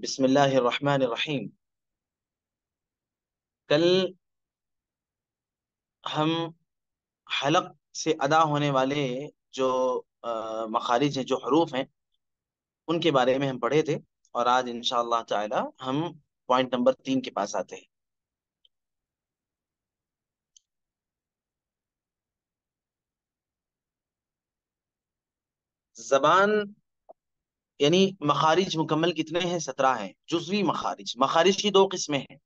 बिस्मिल्लाहिर्रहमानिर्रहीम। कल हम हलक से अदा होने वाले जो मखारिज हैं, जो हरूफ हैं, उनके बारे में हम पढ़े थे और आज इंशाअल्लाह ताला हम पॉइंट नंबर तीन के पास आते हैं। जबान यानी मखारिज मुकम्मल कितने हैं? सत्रह हैं। जुजवी मखारिज। मखारिज की दो किस्में हैं।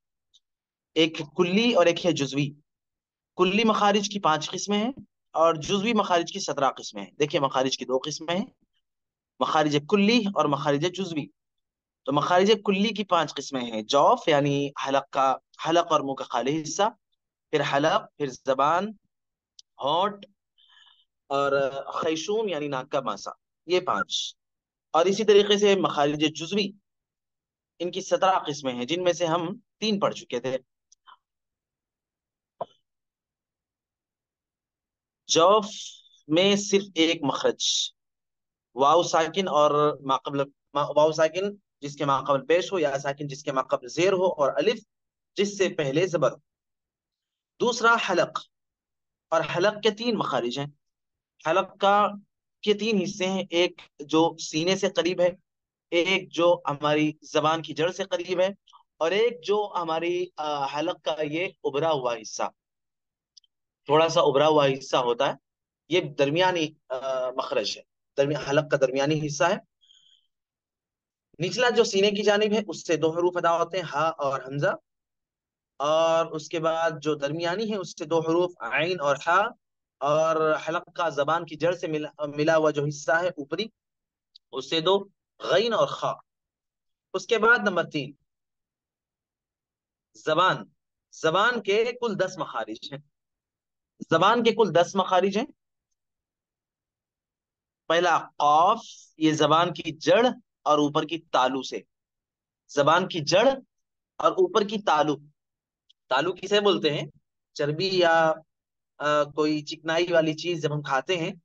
एक कुल्ली और एक है जुजवी। कुल्ली मखारिज की पाँच किस्में हैं और जुजवी मखारिज की सत्रह किस्में हैं। देखिए, मखारिज की दो किस्में हैं। मखारिज कुल्ली और मखारिज जुजवी। तो मखारिज कुल्ली की पाँच किस्में हैं। जौफ, यानी हलक का, हलक और मुँह का खाली हिस्सा, फिर हलक, फिर जबान, होंठ और खैशूम यानी नाक का मासा। ये पाँच और इसी तरीके से मखारिज जुजवी, इनकी सत्रह किस्में हैं, जिनमें से हम तीन पढ़ चुके थे। जौफ में सिर्फ़ एक मखरज वाव साकिन और माकबल वाव साकिन जिसके माकबल पेश हो या साकिन जिसके माकबल जेर हो और अलिफ जिससे पहले जबर हो। दूसरा हलक, और हलक के तीन मखारिज हैं। हलक का के तीन हिस्से हैं। एक जो सीने से करीब है, एक जो हमारी जबान की जड़ से करीब है और एक जो हमारी हलक का ये उभरा हुआ हिस्सा। थोड़ा सा उभरा हुआ हिस्सा होता है। ये दरमियानी मखरज है। दरमिया, हलक का दरमियानी हिस्सा है। निचला जो सीने की जानब है, उससे दो हरूफ अदा होते हैं, हा और हमजा। और उसके बाद जो दरमियानी है, उससे दो हरूफ, आइन और हा। और हलक का जबान की जड़ से मिला मिला हुआ जो हिस्सा है ऊपरी, उससे दो गैन और खा। उसके बाद नंबर तीन। जबान। जबान के कुल दस मखारिज हैं। जबान के कुल दस मखारिज हैं। पहला कौफ, ये जबान की जड़ और ऊपर की तालू से। जबान की जड़ और ऊपर की तालू। तालू किसे बोलते हैं? चर्बी या कोई चिकनाई वाली चीज़ जब हम खाते हैं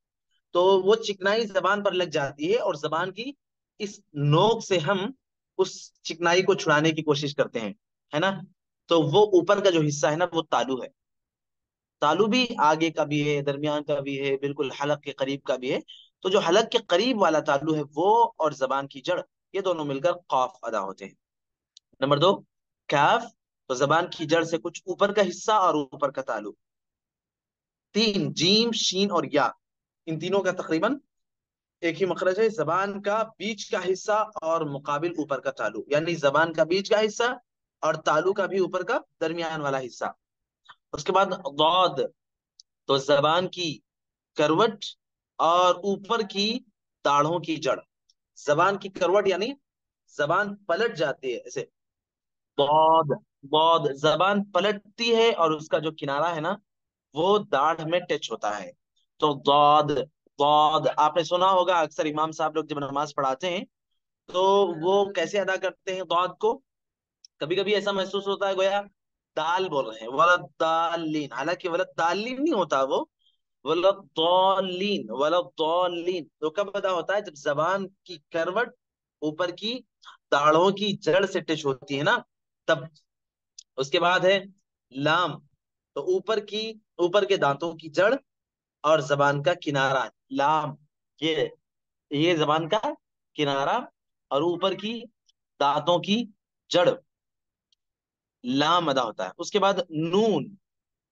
तो वो चिकनाई जबान पर लग जाती है और जबान की इस नोक से हम उस चिकनाई को छुड़ाने की कोशिश करते हैं, है ना? तो वो ऊपर का जो हिस्सा है ना, वो तालू है। तालू भी आगे का भी है, दरमियान का भी है, बिल्कुल हलक के करीब का भी है। तो जो हलक के करीब वाला तालु है वो और जबान की जड़, ये दोनों मिलकर कौफ अदा होते हैं। नंबर दो, कैफ तो जबान की जड़ से कुछ ऊपर का हिस्सा और ऊपर का तालु। तीन, जीम, शीन और या। इन तीनों का तकरीबन एक ही मखरज है, जबान का बीच का हिस्सा और मुकाबिल ऊपर का तालू। यानी जबान का बीच का हिस्सा और तालू का भी ऊपर का दरमियान वाला हिस्सा। उसके बाद दौद तो जबान की करवट और ऊपर की दाढ़ों की जड़। जबान की करवट यानी जबान पलट जाती है, ऐसे। बौद बौद जबान पलटती है और उसका जो किनारा है ना वो दाढ़ में टच होता है। तो दौद दौद आपने सुना होगा अक्सर इमाम साहब लोग जब नमाज़ पढ़ाते हैं तो वो कैसे अदा करते हैं दौद को? कभी कभी ऐसा महसूस होता है, गोया दाल बोल रहे हैं, वलद दालीन। हालाँकि वलद दालीन नहीं होता वो वलद्दौलीन वलद्दौलीन तो कब अदा होता है? जब जबान की करवट ऊपर की दाढ़ों की जड़ से टच होती है ना, तब। उसके बाद है, लाम। तो ऊपर की, ऊपर के दांतों की जड़ और जबान का किनारा, लाम, ये ये जबान का किनारा और ऊपर की दांतों की जड़। लाम अदा होता है। उसके बाद नून।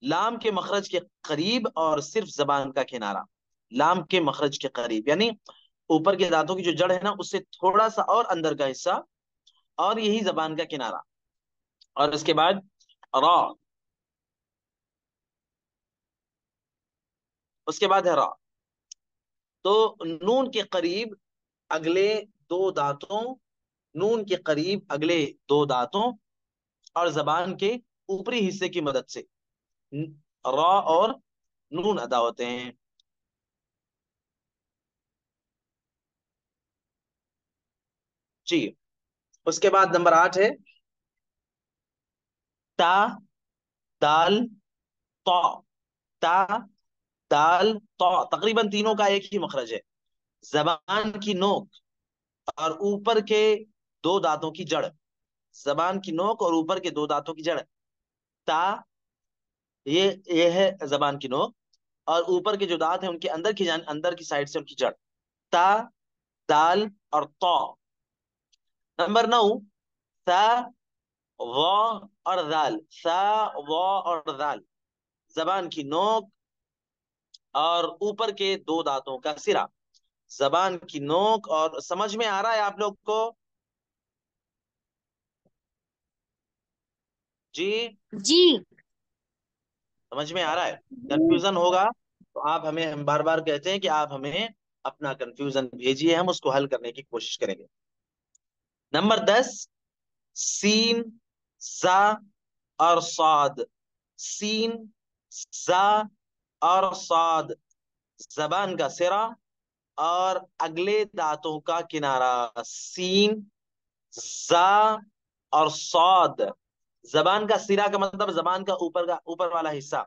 लाम के मखरज के करीब और सिर्फ़ जबान का किनारा। लाम के मखरज के करीब, यानी ऊपर के दांतों की जो जड़ है ना, उससे थोड़ा सा और अंदर का हिस्सा और यही जबान का किनारा। और उसके बाद रा। उसके बाद है रा। तो नून के करीब अगले दो दांतों, नून के करीब अगले दो दांतों और जबान के ऊपरी हिस्से की मदद से रा और नून अदा होते हैं। जी, उसके बाद नंबर आठ है। ता, दाल तो दाल तो तकरीबन तीनों का एक ही मखरज है। जबान की नोक और ऊपर के दो दांतों की जड़। जबान की नोक और ऊपर के दो दांतों की जड़। ता, ये ये है जबान की नोक और ऊपर के जो दांत है उनके अंदर की जान, अंदर की साइड से उनकी जड़। ता, दाल और तो। नंबर नौ, सा, व और दाल। सा, व और दाल। जबान की नोक और ऊपर के दो दांतों का सिरा। जबान की नोक और समझ में आ रहा है आप लोग को? जी? जी। समझ में आ रहा है? कंफ्यूजन होगा तो आप हमें हम बार बार कहते हैं कि आप हमें अपना कंफ्यूजन भेजिए हम उसको हल करने की कोशिश करेंगे। नंबर दस सीन जा और साद। सीन जा और साद जबान का सिरा और अगले दांतों का किनारा। सीन, जा और सौद। जबान का सिरा का मतलब जबान का ऊपर का, ऊपर वाला हिस्सा,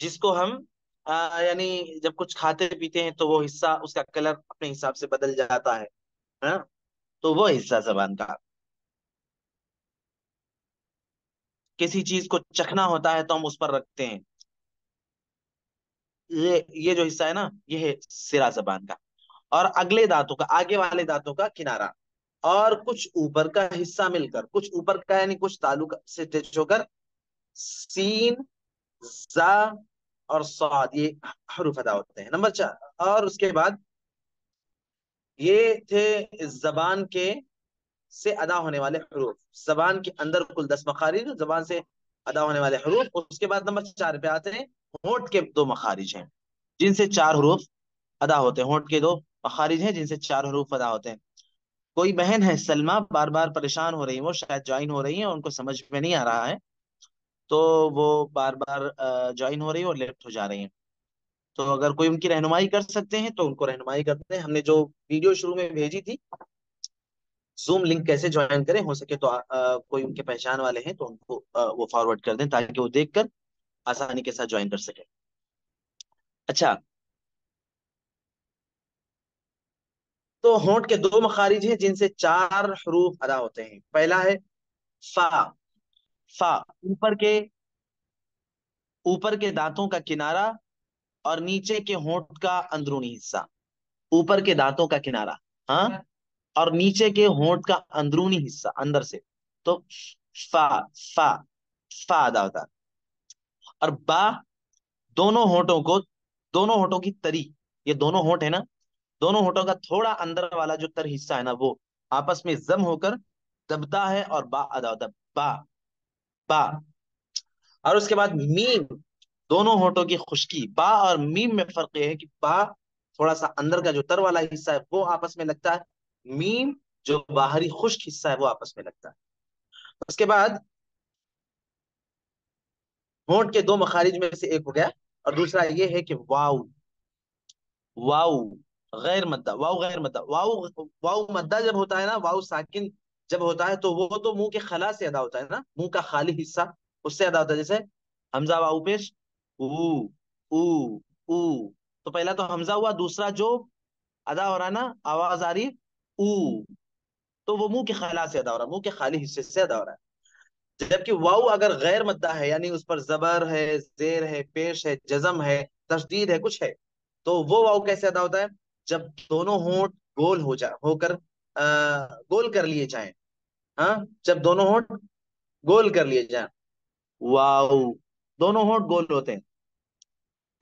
जिसको हम यानी जब कुछ खाते पीते हैं तो वो हिस्सा उसका कलर अपने हिसाब से बदल जाता है, हा? तो वो हिस्सा जबान का। किसी चीज़ को चखना होता है तो हम उस पर रखते हैं। ये ये जो हिस्सा है ना, ये है सिरा जबान का। और अगले दांतों का, आगे वाले दांतों का किनारा। और कुछ ऊपर का हिस्सा मिलकर, कुछ ऊपर का यानी कुछ तालुक से टच होकर, सीन, जा और साद, ये हरूफ अदा होते हैं। नंबर चार, और उसके बाद ये थे जबान के से अदा होने वाले हरूफ। जबान के अंदर कुल दस मखारिज जबान से अदा होने वाले हरूफ, उसके बाद नंबर चार पे आते हैं, होठ के दो मखारिज हैं, जिनसे चार हरूफ अदा होते हैं। होठ के दो मखारिज हैं, जिनसे चार हरूफ अदा होते हैं। कोई बहन है सलमा बार बार परेशान हो रही है, वो शायद ज्वाइन हो रही है, उनको समझ में नहीं आ रहा है तो वो बार बार ज्वाइन हो रही है और लेफ़्ट हो जा रही है। तो अगर कोई उनकी रहनुमाई कर सकते हैं तो उनको रहनुमाई करते हैं। हमने जो वीडियो शुरू में भेजी थी जूम लिंक कैसे ज्वाइन करें? हो सके तो आ, कोई उनके पहचान वाले हैं तो उनको आ, वो फॉरवर्ड कर दें ताकि वो देखकर आसानी के साथ ज्वाइन कर सके। अच्छा। तो होंठ के दो मखारिज हैं जिनसे चार हरूफ अदा होते हैं। पहला है फा। फा ऊपर के ऊपर के दांतों का किनारा और नीचे के होंठ का अंदरूनी हिस्सा। ऊपर के दांतों का किनारा। हाँ? और नीचे के होंठ का अंदरूनी हिस्सा, अंदर से। तो फा फा फा अदा होता है। और बा दोनों होठों को, दोनों होठों की तरी, ये दोनों होठ है ना, दोनों होठों का थोड़ा अंदर वाला जो तर हिस्सा है ना, वो आपस में जम होकर दबता है और बा अदा होता है। बा बा। और उसके बाद मीम, दोनों होठों की खुशकी। बा और मीम में फ़र्क यह है कि बा थोड़ा सा अंदर का जो तर वाला हिस्सा है, वो आपस में लगता है मीम जो बाहरी खुश्क हिस्सा है, वो आपस में लगता है। उसके बाद होंठ के दो मखारिज में से एक हो गया और दूसरा ये है कि वाउ। वाउ, गैर मद्दा, वाउ, गैर मद्दा। वाउ वाउ मद्दा जब होता है ना, वाउ साकिन जब होता है तो वो तो मुँह के खला से अदा होता है ना, मुँह का खाली हिस्सा, उससे अदा होता है, जैसे हमजा वाउ पेश, ऊ ऊ ऊ। तो पहला तो हमजा हुआ, दूसरा जो अदा हो रहा है ना, आवाज़ आ रही ऊ तो वो मुँह के खला से अदा हो रहा है, मुँह के खाली हिस्से से अदा हो रहा है। जबकि वाउ अगर गैर मद्दा है, यानी उस पर जबर है, जेर है, पेश है, जजम है, तशदीद है, कुछ है तो वो वाउ कैसे अदा होता है? जब दोनों होंठ गोल हो जाए होकर गोल कर लिए जाए हाँ? जब दोनों होंठ गोल कर लिए जाए, वाउ, दोनों होंठ गोल होते हैं।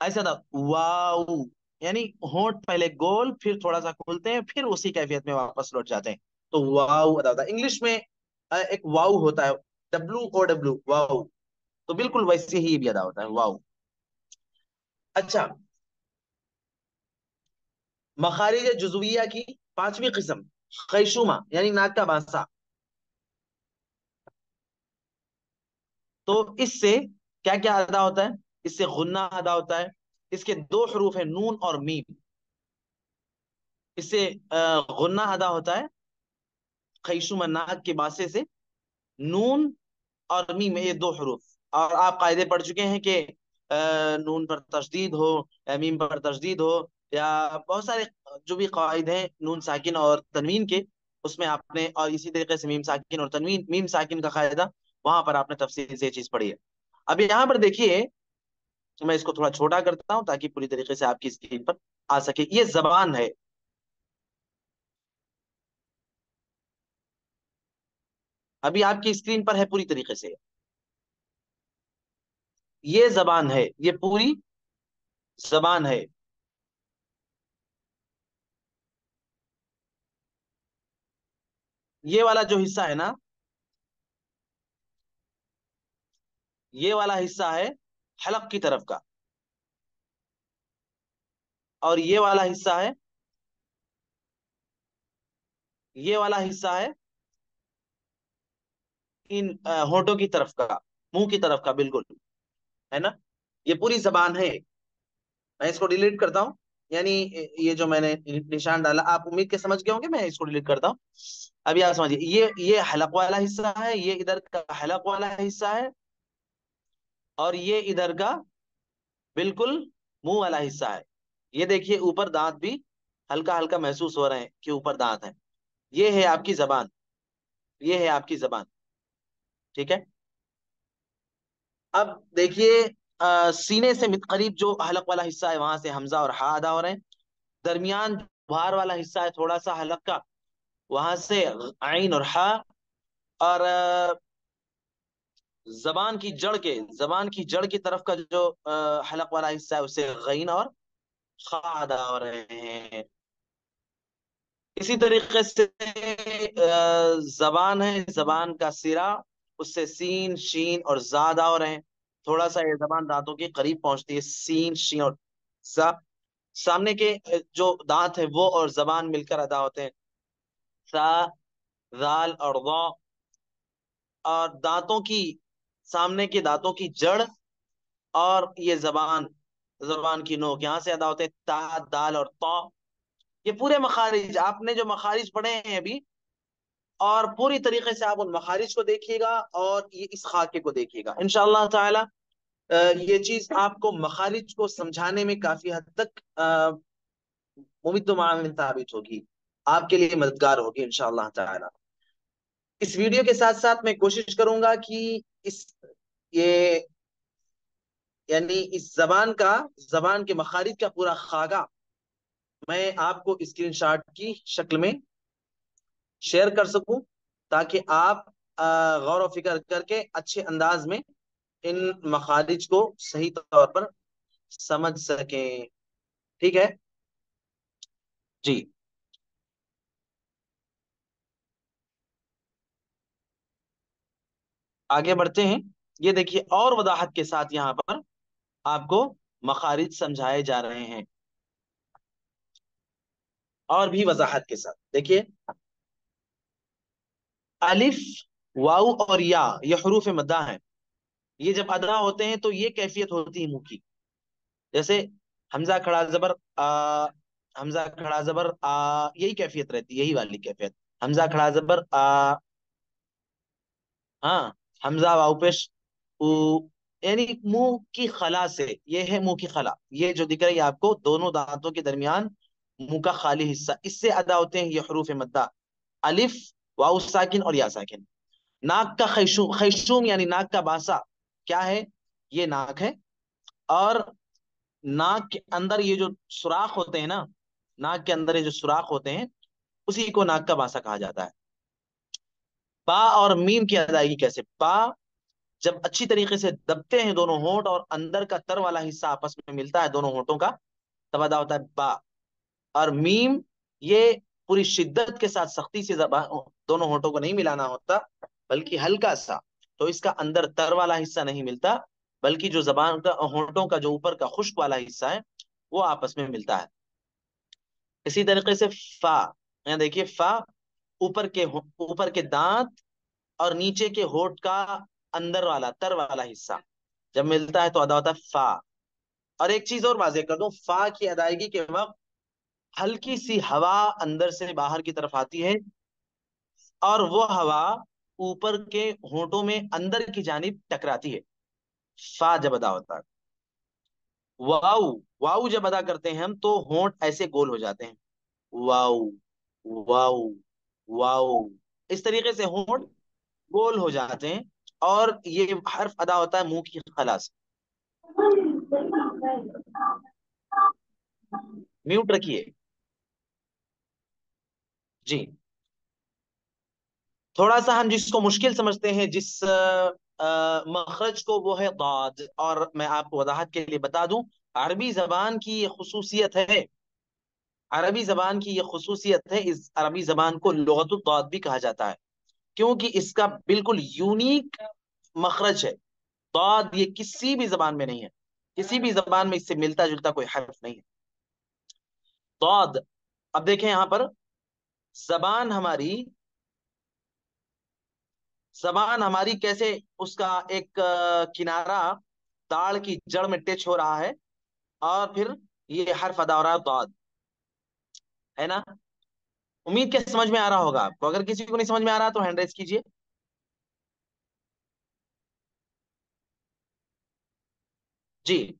ऐसा था, वाउ यानी होंठ पहले गोल, फिर थोड़ा सा खोलते हैं, फिर उसी कैफियत में वापस लौट जाते हैं। तो वाउ अदा होता है इंग्लिश में एक वाउ होता है डब्ल्यू ओ डब्ल्यू वाउ तो बिल्कुल वैसे ही भी अदा होता है वाउ अच्छा। मखारिज जुजविया की पांचवी किस्म खैशुमा यानी नाक का बांसा। तो इससे क्या क्या अदा होता है? इससे गुन्ना अदा होता है इसके दो हरूफ है, नून और मीम। इससे गुन्ना अदा होता है खैशुमा नाक के बासे से। नून और मीम ये दो हरूफ। और आप कायदे पढ़ चुके हैं कि नून पर तशदीद हो, या मीम पर तशदीद हो, या बहुत सारे जो भी कायद हैं नून साकिन और तनवीन के, उसमें आपने, और इसी तरीके से मीम साकिन और तनवीन, मीम साकिन का कायदा, वहाँ पर आपने तफसील से चीज़ पढ़ी है। अब यहाँ पर देखिए मैं इसको थोड़ा छोटा करता हूँ ताकि पूरी तरीके से आपकी स्क्रीन पर आ सके। ये जबान है। अभी आपकी स्क्रीन पर है पूरी तरीके से। ये जबान है। ये पूरी जबान है। ये वाला जो हिस्सा है ना, ये वाला हिस्सा है हलक की तरफ़ का। और ये वाला हिस्सा है, ये वाला हिस्सा है इन होठों की तरफ़ का, मुँह की तरफ़ का, बिल्कुल। है ना? ये पूरी जबान है। मैं इसको डिलीट करता हूँ। यानी ये जो मैंने निशान डाला, आप उम्मीद के समझ गए होंगे, मैं इसको डिलीट करता हूँ। अभी आप समझिए, ये ये हलक वाला हिस्सा है, ये इधर का हलक वाला हिस्सा है और ये इधर का बिल्कुल मुँह वाला हिस्सा है। ये देखिए, ऊपर दांत भी हल्का हल्का महसूस हो रहे हैं कि ऊपर दांत है। ये है आपकी जबान। ये है आपकी जबान। ठीक है? अब देखिए सीने से करीब जो हलक वाला हिस्सा है, वहाँ से हमजा और हा अदा हो रहे हैं। दरमियान बाहर वाला हिस्सा है थोड़ा सा हलक का। वहाँ से आइन और हा और जबान की जड़ के, जबान की जड़ की तरफ़ का जो हलक वाला हिस्सा है, उसे गईन और खा अदा हो रहे हैं। इसी तरीके से जबान है, जबान का सिरा, उससे सीन, शीन और ज़्यादा हो रहे हैं। थोड़ा सा ये जबान दांतों के करीब पहुँचती है, सीन, शीन और सा सामने के जो दांत है, वो और जबान मिलकर अदा होते हैं। सा, दाल और और दांतों की सामने के दांतों की जड़ और ये जबान जबान की नोक, यहाँ से अदा होते ता दाल और तो। ये पूरे मखारिज, आपने जो मखारिज पढ़े हैं अभी, और पूरी तरीके से आप उन मखारिज को देखिएगा और ये इस खाके को देखिएगा। इनशाला ताला ये चीज़ आपको मखारिज को समझाने में काफ़ी हद तक मुमित साबित होगी, आपके लिए मददगार होगी इनशाला इस वीडियो के साथ साथ मैं कोशिश करूँगा कि इस ये, यानी इस जबान का, जबान के मखारिज का पूरा खागा मैं आपको स्क्रीनशॉट की शक्ल में शेयर कर सकूँ ताकि आप गौर फ़िक्र करके अच्छे अंदाज में इन मखारिज को सही तौर पर समझ सकें। ठीक है? जी। आगे बढ़ते हैं। ये देखिए, और वजाहत के साथ यहाँ पर आपको मखारिज समझाए जा रहे हैं। और भी वजाहत के साथ, देखिए। अलिफ, वाउ और या, ये हरूफ मद्दा है। ये जब अदा होते हैं तो ये कैफियत होती है की। जैसे हमजा खड़ा जबर, आ, हमजा खड़ा जबर, आ, यही कैफियत रहती यही वाली कैफियत। हमजा खड़ा जबर, आ हाँ हमजा वाउ पेश यानी मुँह की खला से, ये है मुँह की खला। ये जो दिख रही है आपको दोनों दांतों के दरमियान मुँह का खाली हिस्सा, इससे अदा होते हैं ये हरूफ मद्दा। अलिफ, वाउ साकिन और या साकिन। नाक का खैशूम खैशूम यानी नाक का बासा, क्या है? ये नाक है। और नाक के अंदर ये जो सुराख होते हैं ना, नाक के अंदर ये जो सुराख होते हैं, उसी को नाक का बासा कहा जाता है। पा और मीम की अदायगी कैसे? पा जब अच्छी तरीके से दबते हैं दोनों होंठ और अंदर का तर वाला हिस्सा आपस में मिलता है दोनों होंठों का, तब अदा होता है बा। और मीम, ये पूरी शिद्दत के साथ सख्ती से दोनों होठों को नहीं मिलाना होता, बल्कि हल्का सा तो इसका अंदर तर वाला हिस्सा नहीं मिलता, बल्कि जो जबान का, होठों का, जो ऊपर का खुश्क वाला हिस्सा है, वो आपस में मिलता है। इसी तरीके से फा, यहाँ देखिए, फा, ऊपर के ऊपर के दांत और नीचे के होठ का अंदर वाला, तर वाला हिस्सा। जब मिलता है तो अदा होता है फा। और एक चीज़ और वाजे कर दू, फा की अदायगी के वक्त हल्की सी हवा अंदर से बाहर की तरफ़ आती है और वो हवा ऊपर के होठों में अंदर की जानिब टकराती है। फा जब अदा होता है। वाऊ वाऊ जब अदा करते हैं हम तो होंठ ऐसे गोल हो जाते हैं। वाऊ वाऊ वाओ इस तरीके से होंठ गोल हो जाते हैं। और ये हर्फ अदा होता है मुँह की खला से। म्यूट रखिए। जी। थोड़ा सा हम जिसको मुश्किल समझते हैं, जिस मखरज को वो है दाद। और मैं आपको वजाहत के लिए बता दूँ, अरबी जबान की ये खसूसियत है, अरबी जबान की ये खसूसियत है, इस अरबी जबान को लगतुद्दाद भी कहा जाता है। क्योंकि इसका बिल्कुल यूनिक मखरज है। दाद ये किसी भी जबान में नहीं है। किसी भी जबान में इससे मिलता जुलता कोई हर्फ नहीं है। दाद अब देखें यहाँ पर, जबान हमारी जबान हमारी कैसे उसका एक किनारा दाढ़ की जड़ में टच हो रहा है, और फिर ये हर्फ अदा हो रहा है दाद है ना? उम्मीद के समझ में आ रहा होगा आपको। अगर किसी को नहीं समझ में आ रहा तो हैंड रेस कीजिए। जी।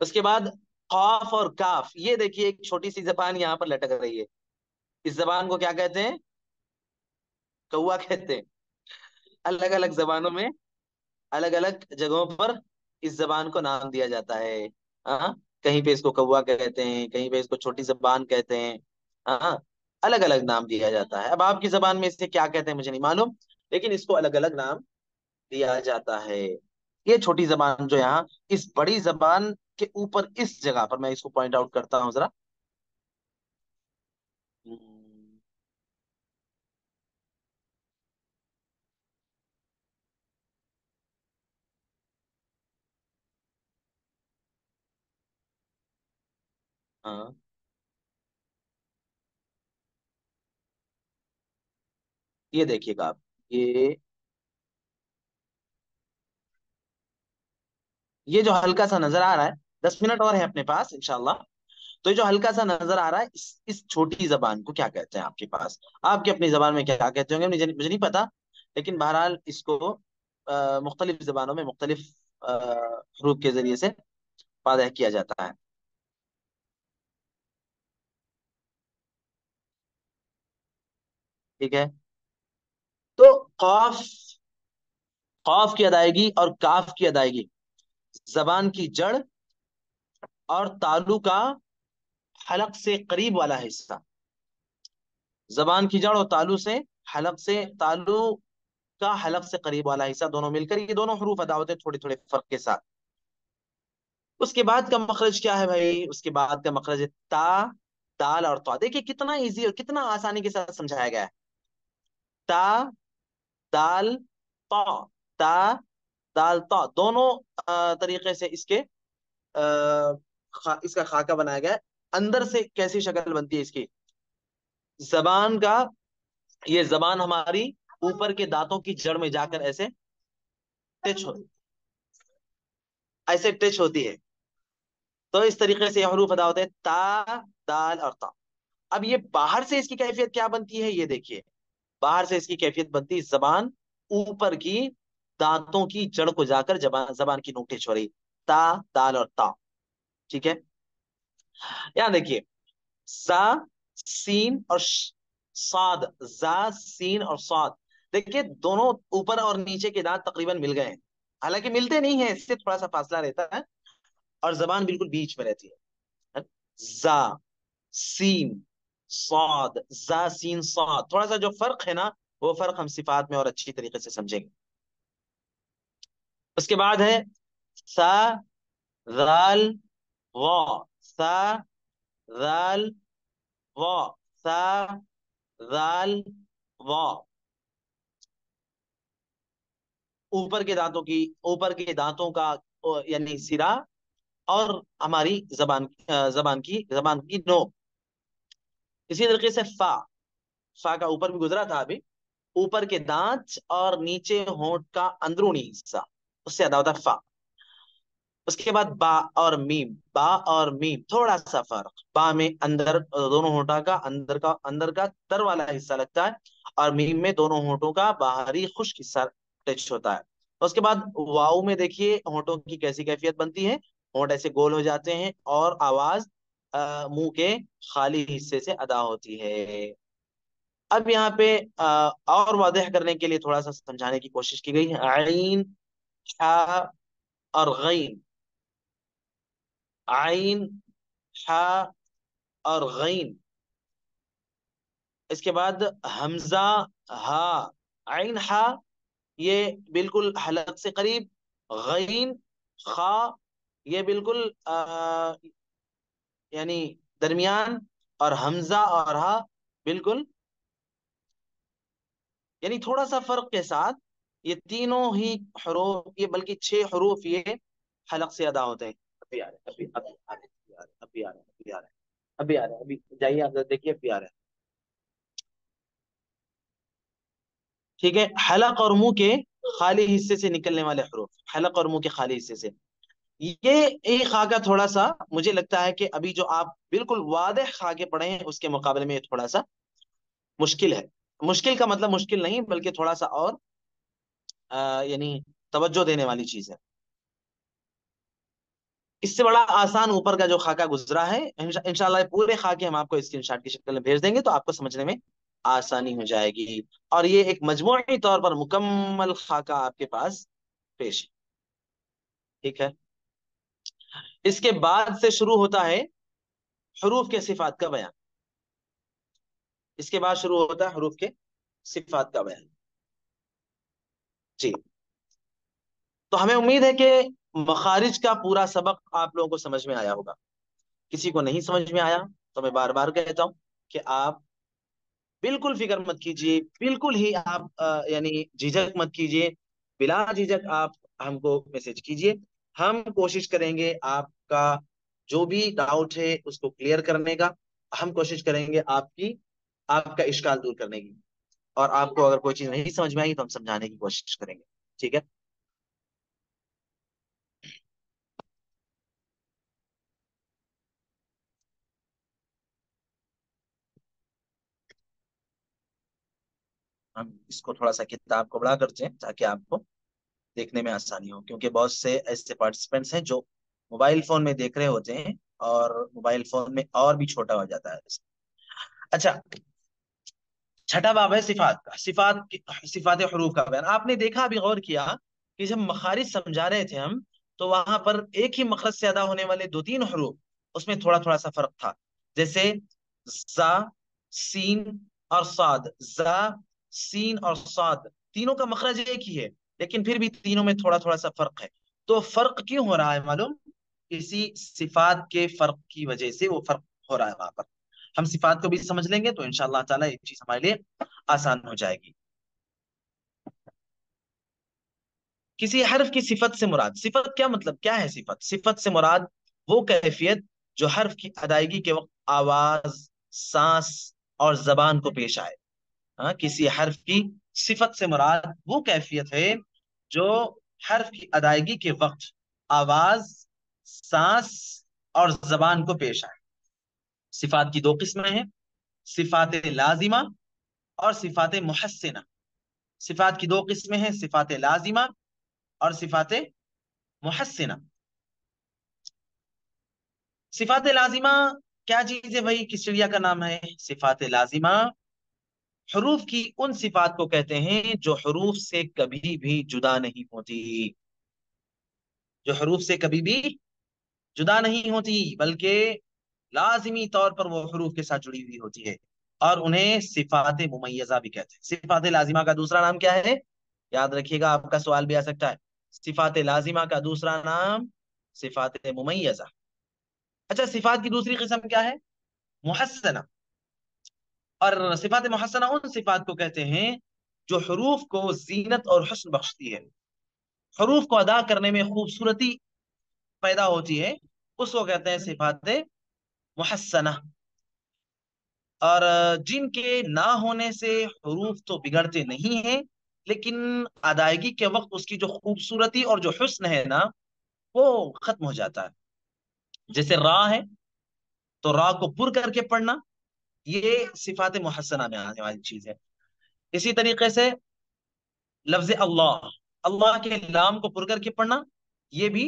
उसके बाद कौफ और काफ ये देखिए, एक छोटी सी जबान यहाँ पर लटक रही है। इस जबान को क्या कहते हैं? कौआ कहते हैं। अलग अलग जबानों में अलग अलग जगहों पर इस जबान को नाम दिया जाता है। हाँ? कहीं पे इसको कौआ कहते हैं, कहीं पे इसको छोटी जबान कहते हैं। हाँ अलग अलग नाम दिया जाता है। अब आपकी जबान में इसे क्या कहते हैं मुझे नहीं मालूम, लेकिन इसको अलग अलग नाम दिया जाता है। ये छोटी जबान जो यहाँ, इस बड़ी जबान के ऊपर, इस जगह पर, मैं इसको पॉइंट आउट करता हूँ जरा। हाँ। ये देखिएगा आप, ये ये जो हल्का सा नज़र आ रहा है, दस मिनट और है अपने पास, इंशाल्लाह। तो ये जो हल्का सा नज़र आ रहा है, इस इस छोटी जबान को क्या कहते हैं आपके पास? आपके अपनी जबान में क्या कहते होंगे? मुझे मुझे नहीं पता, लेकिन बहरहाल इसको मुख्तलिफ़ जबानों में मुख्तलिफ़ हरूफ के ज़रिए से वादह किया जाता है। ठीक है? तो कौफ कौफ की अदायगी और काफ की अदायगी, जबान की जड़ और तालु का हलक से करीब वाला हिस्सा। जबान की जड़ और तालु से हलक से, तालु का हलक से करीब वाला हिस्सा दोनों मिलकर, ये दोनों हरूफ अदा होते थोड़े थोड़े फ़र्क के साथ। उसके बाद का मखरज क्या है भाई? उसके बाद का मखरज ता, दाल और तो देखिए कितना इजी और कितना आसानी के साथ समझाया गया है। ता दाल तो ता दाल तो। दोनों तरीके से इसके खा, इसका खाका बनाया गया है। अंदर से कैसी शक्ल बनती है इसकी? जबान का ये जबान हमारी ऊपर के दांतों की जड़ में जाकर ऐसे टच हो। ऐसे टच होती है। तो इस तरीके से हरूफ अदा होते हैं ता दाल और ता। अब ये बाहर से इसकी कैफियत क्या बनती है ये देखिए। बाहर से इसकी कैफियत बनती जबान ऊपर की दांतों की जड़ को जाकर जबान जबान की नोक टच हो रही ता, दाल और ता। ठीक है? यहाँ देखिए जा, सीन और साद। जा, सीन और साद। देखिए, दोनों ऊपर और नीचे के दांत तकरीबन मिल गए हैं। हालाँकि मिलते नहीं है, इससे थोड़ा सा फासला रहता है और जबान बिल्कुल बीच में रहती है। जा, सीन साद जा साद। थोड़ा सा जो फ़र्क है ना, वो फ़र्क हम सिफात में और अच्छी तरीके से समझेंगे। उसके बाद है, सा राल व। सा राल व। सा राल व। ऊपर के दांतों की, ऊपर के दांतों का यानी सिरा और हमारी जबान जबान की जबान की नो इसी तरीके से फा फा का ऊपर भी गुजरा था अभी। ऊपर के दांत और नीचे होंठ का अंदरूनी हिस्सा, उससे अदा होता फा। उसके बाद बा और मीम, बा और मीम, थोड़ा सा फ़र्क। बा में अंदर, दोनों होठा का, अंदर का अंदर का तर वाला हिस्सा लगता है और मीम में दोनों होठों का बाहरी खुश्क हिस्सा टच होता है। उसके बाद वाऊ में देखिए होठों की कैसी कैफियत बनती है। होठ ऐसे गोल हो जाते हैं और आवाज़ मुँह के खाली हिस्से से अदा होती है। अब यहाँ पे आ, और वादह करने के लिए थोड़ा सा समझाने की कोशिश की गई है। आइन हा और गईन आइन हा और गईन इसके बाद हमजा हा। आइन हा ये बिल्कुल हलक से करीब। गईन खा ये बिल्कुल आ, यानी दरमियान और हमजा और हा बिल्कुल। यानी थोड़ा सा फ़र्क के साथ ये तीनों ही हरूफ, ये बल्कि छह हरूफ ये हलक से अदा होते हैं। अभी आ रहे अभी अभी आ रहे अभी आ रहे अभी आ रहे अभी आ रहे अभी जाइए आप देखिए, अभी आ रहे ठीक है, हलक और मुँह के खाली हिस्से से निकलने वाले हरूफ, हलक और मुँह के खाली हिस्से से। ये एक खाका थोड़ा सा मुझे लगता है कि अभी जो आप बिल्कुल वादे खाके पढ़े हैं, उसके मुकाबले में थोड़ा सा मुश्किल है। मुश्किल का मतलब मुश्किल नहीं, बल्कि थोड़ा सा और यानी तवज्जो देने वाली चीज़ है। इससे बड़ा आसान ऊपर का जो खाका गुजरा है इंशाल्लाह पूरे खाके हम आपको स्क्रीनशॉट की शक्ल में भेज देंगे तो आपको समझने में आसानी हो जाएगी। और ये एक मजमूरी तौर पर मुकम्मल खाका आपके पास पेश है। ठीक है? इसके बाद से शुरू होता है हरूफ के सिफात का बयान। इसके बाद शुरू होता है हरूफ के सिफात का बयान। जी। तो हमें उम्मीद है कि मखारिज का पूरा सबक आप लोगों को समझ में आया होगा। किसी को नहीं समझ में आया तो मैं बार बार कहता हूँ कि आप बिल्कुल फ़िक्र मत कीजिए, बिल्कुल ही आप यानी झिझक मत कीजिए। बिला झिझक आप हमको मैसेज कीजिए। हम कोशिश करेंगे आपका जो भी डाउट है, उसको क्लियर करने का हम कोशिश करेंगे आपकी, आपका इश्काल दूर करने की। और आपको अगर कोई चीज़ नहीं समझ में आई तो हम समझाने की कोशिश करेंगे, ठीक है? हम इसको थोड़ा सा किताब को बड़ा करते हैं ताकि आपको देखने में आसानी हो, क्योंकि बहुत से ऐसे पार्टिसिपेंट्स हैं जो मोबाइल फ़ोन में देख रहे होते हैं और मोबाइल फ़ोन में और भी छोटा हो जाता है। अच्छा छठा बाब है सिफात का। सिफात सिफात हरूफ का बयान। आपने देखा, अभी गौर किया कि जब मखारिज समझा रहे थे हम तो वहाँ पर एक ही मखरज से अदा होने वाले दो तीन हरूफ, उसमें थोड़ा थोड़ा सा फ़र्क था। जैसे जा, सीन और साद। जा, सीन और साद। तीनों का मखरज एक ही है, लेकिन फिर भी तीनों में थोड़ा थोड़ा सा फ़र्क है। तो फ़र्क क्यों हो रहा है मालूम? इसी सिफात के फ़र्क की वजह से वो फ़र्क हो रहा है वहाँ पर। हम सिफात को भी समझ लेंगे तो इनशाला ताला ये चीज़ हमारे लिए आसान हो जाएगी। किसी हर्फ की सिफत से मुराद। सिफत क्या मतलब? क्या है सिफत? सिफत से मुराद वो कैफियत जो हर्फ की अदायगी के वक्त आवाज़, सांस और जबान को पेश आए। हाँ किसी हर्फ की सिफत से मुराद वो कैफियत है जो हर्फ की अदायगी के वक्त आवाज़ सांस और जबान को पेश आए। सिफात की दो किस्में हैं, सिफात लाजिमा और सिफात मुहसिना सिफात की दो किस्में हैं, सिफात लाजिमा और सिफात मुहसिना सिफात लाजिमा, क्या चीज़ है भाई? किस चिड़िया का नाम है? सिफात लाजिमा, हरूफ की उन सिफात को कहते हैं जो हरूफ से कभी भी जुदा नहीं होती। जो हरूफ से कभी भी जुदा नहीं होती, बल्कि लाजमी तौर पर वो हरूफ के साथ जुड़ी हुई होती है। और उन्हें सिफात मुमैजा भी कहते हैं। सिफात लाजिमा का दूसरा नाम क्या है? याद रखिएगा, आपका सवाल भी आ सकता है। सिफात लाजिमा का दूसरा नाम सिफात मुमैजा अच्छा सिफात की दूसरी किस्म क्या है? मुहसना और सिफात मुहसना उन सिफात को कहते हैं, जो हरूफ को जीनत और हसन बख्शती है। हरूफ को अदा करने में खूबसूरती पैदा होती है उसको कहते हैं सिफात मुहसना और जिनके ना होने से हरूफ तो बिगड़ते नहीं है लेकिन अदायगी के वक्त उसकी जो खूबसूरती और जो हुस्न है ना वो खत्म हो जाता है। जैसे रा है तो रा को पुर करके पढ़ना ये सिफात मुहसना में आने वाली चीज़ है। इसी तरीके से लफ्ज अल्लाह अल्लाह के लाम को पुर करके पढ़ना ये भी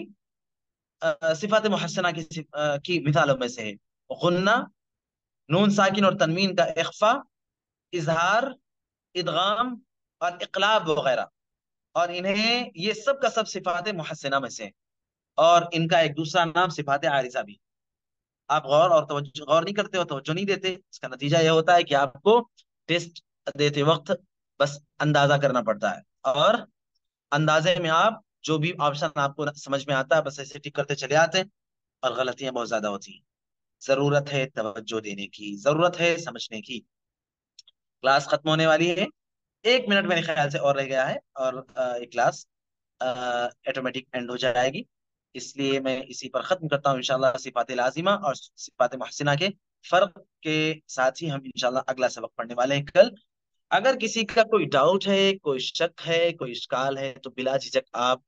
सिफात मुहसना की की मिसालों में से है गुन्ना नून साकिन और तनवीन का इख्फा इजहार इदगाम और इकलाब वगैरह और इन्हें ये सब का सब सिफात मुहसना में से है और इनका एक दूसरा नाम सिफात आरिजा भी आप गौर और तवज्जो गौर नहीं करते हो तवज्जो नहीं देते इसका नतीजा यह होता है कि आपको टेस्ट देते वक्त बस अंदाज़ा करना पड़ता है और अंदाजे में आप जो भी ऑप्शन आपको समझ में आता है, बस ऐसे टिक करते चले आते हैं, और गलतियाँ बहुत ज़्यादा होती हैं। ज़रूरत है तवज्जो देने की, ज़रूरत है समझने की। क्लास खत्म होने वाली है। एक मिनट मेरे ख्याल से और रह गया है, और ये क्लास ऑटोमेटिक एंड हो जाएगी। इसलिए मैं इसी पर खत्म करता हूँ, इंशाल्लाह सिफात लाजिमा और सिफात महसिना के, फ़र्क के साथ ही हम इंशाल्लाह अगला सबक पढ़ने वाले हैं कल। अगर किसी का कोई डाउट है, कोई शक है, कोई इश्काल है तो बिला झिझक आप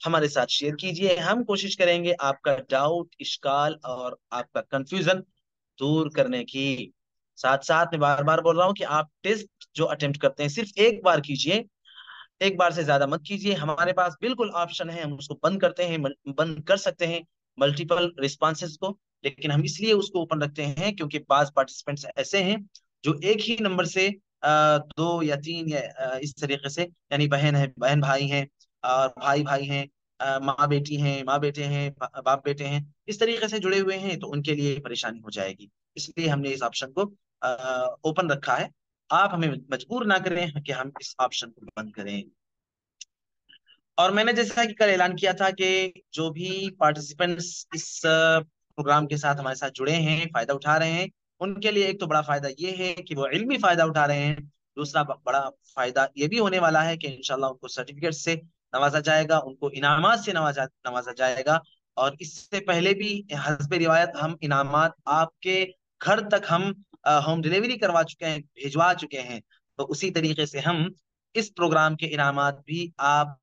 हमारे साथ शेयर कीजिए, हम कोशिश करेंगे आपका डाउट इश्काल और आपका कंफ्यूजन दूर करने की। साथ साथ में बार बार बोल रहा हूँ कि आप टेस्ट जो अटेम्प्ट करते हैं, सिर्फ़ एक बार कीजिए। एक बार से ज़्यादा मत कीजिए। हमारे पास बिल्कुल ऑप्शन है, हम उसको बंद करते हैं बंद कर सकते हैं मल्टीपल रिस्पॉन्सेज को, लेकिन हम इसलिए उसको ओपन रखते हैं क्योंकि बाज पार्टिसिपेंट्स ऐसे हैं जो एक ही नंबर से दो या तीन या इस तरीके से, यानी बहन है, बहन भाई हैं और भाई भाई हैं माँ बेटी हैं, माँ बेटे हैं बाप बेटे हैं, इस तरीके से जुड़े हुए हैं तो उनके लिए परेशानी हो जाएगी। इसलिए हमने इस ऑप्शन को ओपन रखा है। आप हमें मजबूर ना करें कि हम इस ऑप्शन को बंद करें। और मैंने जैसा कि कल ऐलान किया था कि जो भी पार्टिसिपेंट्स इस प्रोग्राम के साथ हमारे साथ जुड़े हैं, फ़ायदा उठा रहे हैं उनके लिए एक तो बड़ा फ़ायदा ये है कि वो इल्मी फ़ायदा उठा रहे हैं। दूसरा बड़ा फ़ायदा ये भी होने वाला है कि इंशाल्लाह उनको सर्टिफिकेट से नवाजा जाएगा, उनको इनाम से नवाजा नवाजा जाएगा। और इससे पहले भी हसब रिवायत हम इनाम आपके घर तक हम होम डिलीवरी करवा चुके हैं, भिजवा चुके हैं। तो उसी तरीके से हम इस प्रोग्राम के इनाम भी आप